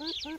Mm-hmm.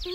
Mm-hmm.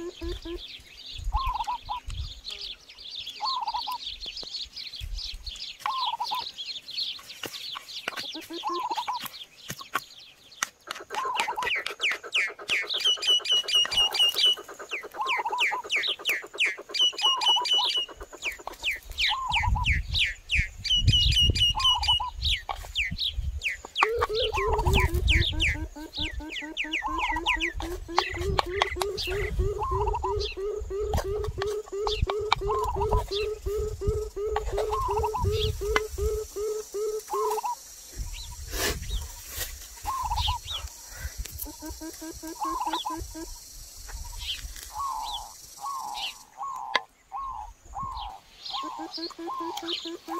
Mm-hmm. Thank you.